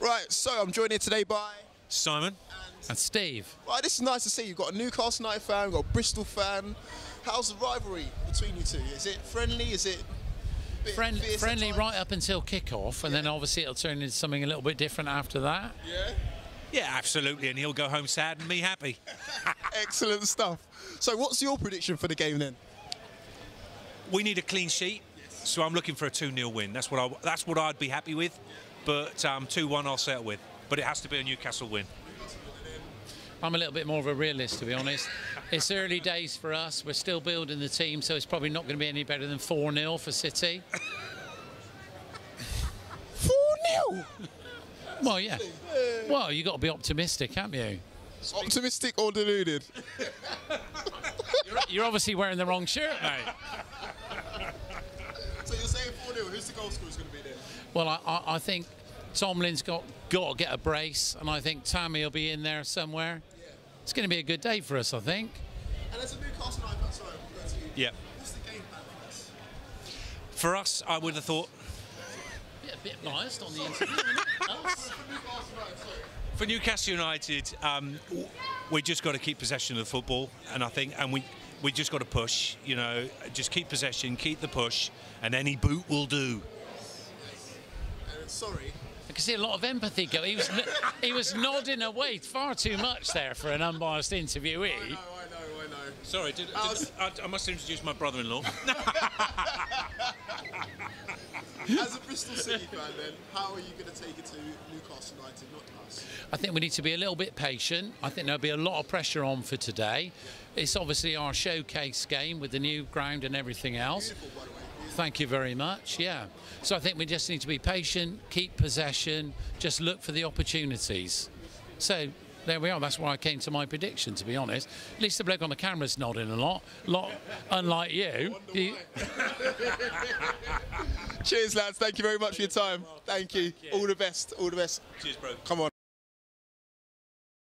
Right, so I'm joined here today by. Simon. And Steve. Right, this is nice to see. You've got a Newcastle United fan, you've got a Bristol fan. How's the rivalry between you two? Is it friendly? Is it a Friend, friendly right up until kick-off, and then obviously it'll turn into something a little bit different after that. Yeah. Yeah, absolutely. And he'll go home sad and me happy. Excellent stuff. So, what's your prediction for the game then? We need a clean sheet, so I'm looking for a 2 0 win. That's what, I, that's what I'd be happy with. But um, 2 1 I'll settle with. But it has to be a Newcastle win. I'm a little bit more of a realist, to be honest. It's early days for us. We're still building the team, so it's probably not going to be any better than 4 0 for City. 4 0! Well, yeah. Well, you've got to be optimistic, haven't you? Optimistic or deluded? You're, you're obviously wearing the wrong shirt, mate. So, you're saying 4 0. Who's the going to be there? Well, I, I, I think Tomlin's got, got to get a brace, and I think Tammy will be in there somewhere. It's going to be a good day for us, I think. And as a Newcastle United fan, sorry, I'll go to you. Yeah. What's the game plan for us? For us, I would have thought Bit, a bit biased on the interview, isn't it? Us? For Newcastle United, sorry. for um, w- we just got to keep possession of the football, and I think, and we we just got to push. You know, just keep possession, keep the push, and any boot will do. And sorry, I can see a lot of empathy go. He was he was nodding away far too much there for an unbiased interviewee. I know, I know, I know. Sorry, did, I was- I, I must introduce my brother-in-law. As a Bristol City fan, then, how are you going to take it to Newcastle United, not us? I think we need to be a little bit patient. I think there'll be a lot of pressure on for today. It's obviously our showcase game with the new ground and everything else. Beautiful, by the way. Beautiful. Thank you very much. Yeah. So I think we just need to be patient, keep possession, just look for the opportunities. So there we are. That's why I came to my prediction, to be honest. At least the bloke on the camera's nodding a lot, lot unlike you. You- Cheers, lads. Thank you very much for your time. Thank you. All the best. All the best. Cheers, bro. Come on.